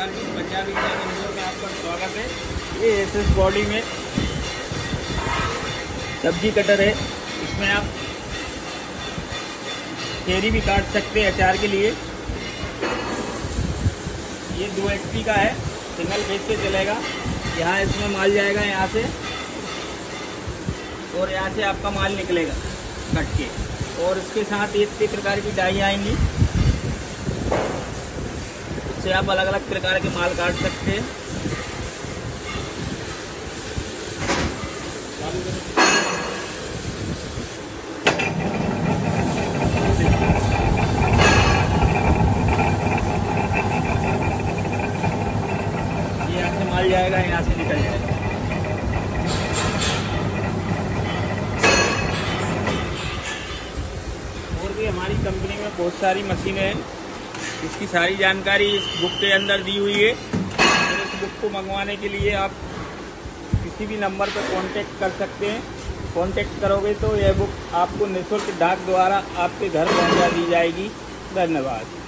पंजाबी में आपका स्वागत है। ये एस एस बॉडी में सब्ज़ी कटर है। इसमें आप चेरी भी काट सकते हैं अचार के लिए। ये दो एच का है, सिंगल फ़ेज़ से चलेगा। यहाँ इसमें माल जाएगा यहाँ से। और यहाँ से आपका माल निकलेगा, कट के। और इसके साथ एक प्रकार की डाई आएँगी। इससे आप अलग अलग प्रकार के माल काट सकते हैं। से माल जाएगा, यहाँ से निकल जाएगा। और भी हमारी कंपनी में बहुत सारी मशीनें हैं। इसकी सारी जानकारी इस बुक के अंदर दी हुई है। और इस बुक को मंगवाने के लिए आप किसी भी नंबर पर कांटेक्ट कर सकते हैं। कांटेक्ट करोगे तो यह बुक आपको निःशुल्क डाक द्वारा आपके घर पहुँचा दी जाएगी। धन्यवाद।